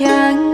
chàng